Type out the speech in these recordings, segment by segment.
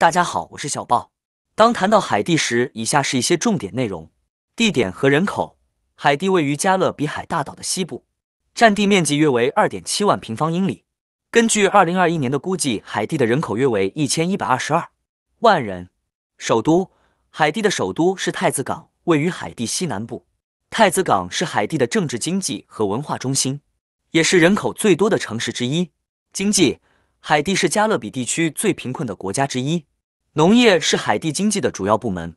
大家好，我是小豹。当谈到海地时，以下是一些重点内容：地点和人口。海地位于加勒比海大岛的西部，占地面积约为二点七万平方英里。根据二零二一年的估计，海地的人口约为一千一百二十二万人。首都海地的首都是太子港，位于海地西南部。太子港是海地的政治、经济和文化中心，也是人口最多的城市之一。经济，海地是加勒比地区最贫困的国家之一。农业是海地经济的主要部门，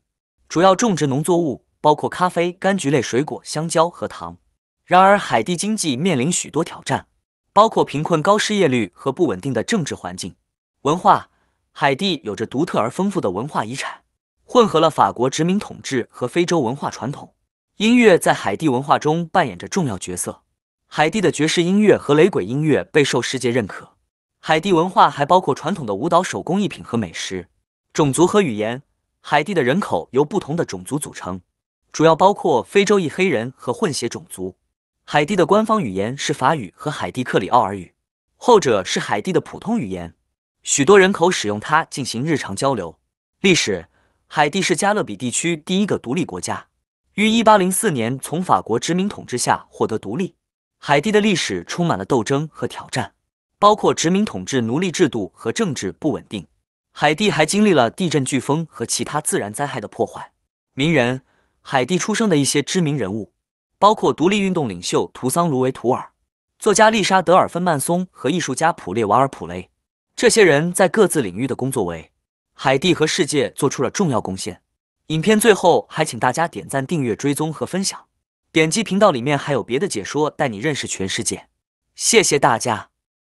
主要种植农作物包括咖啡、柑橘类水果、香蕉和糖。然而，海地经济面临许多挑战，包括贫困、高失业率和不稳定的政治环境。文化，海地有着独特而丰富的文化遗产。混合了法国殖民统治和非洲文化传统，音乐在海地文化中扮演着重要角色。海地的爵士音乐和雷鬼音乐备受世界认可。海地文化还包括传统的舞蹈、手工艺品和美食。种族和语言，海地的人口由不同的种族组成，主要包括非洲裔黑人和混血种族。海地的官方语言是法语和海地克里奥尔语，后者是海地的普通语言，许多人口使用它进行日常交流。历史。海地是加勒比地区第一个独立国家，于一八零四年从法国殖民统治下获得独立。海地的历史充满了斗争和挑战，包括殖民统治、奴隶制度和政治不稳定。海地还经历了地震、飓风和其他自然灾害的破坏。名人：海地出生的一些知名人物，包括独立运动领袖图桑·卢维图尔、作家丽莎·德尔芬曼松和艺术家普列瓦尔普雷。这些人在各自领域的工作为。海地和世界做出了重要贡献。影片最后还请大家点赞、订阅、追踪和分享。点击频道里面还有别的解说，带你认识全世界。谢谢大家。